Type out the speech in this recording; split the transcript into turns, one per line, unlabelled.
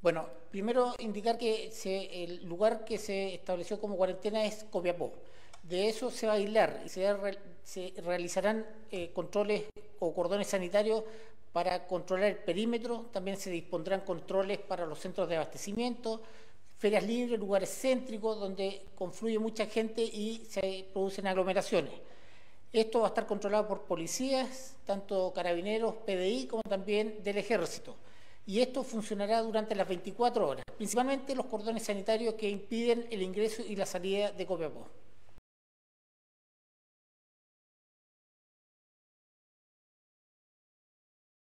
Bueno, primero indicar que el lugar que se estableció como cuarentena es Copiapó. De eso se va a aislar y se, realizarán eh, controles o cordones sanitarios para controlar el perímetro. También se dispondrán controles para los centros de abastecimiento, ferias libres, lugares céntricos donde confluye mucha gente y se producen aglomeraciones. Esto va a estar controlado por policías, tanto carabineros, PDI, como también del ejército. Y esto funcionará durante las 24 horas, principalmente los cordones sanitarios que impiden el ingreso y la salida de Copiapó.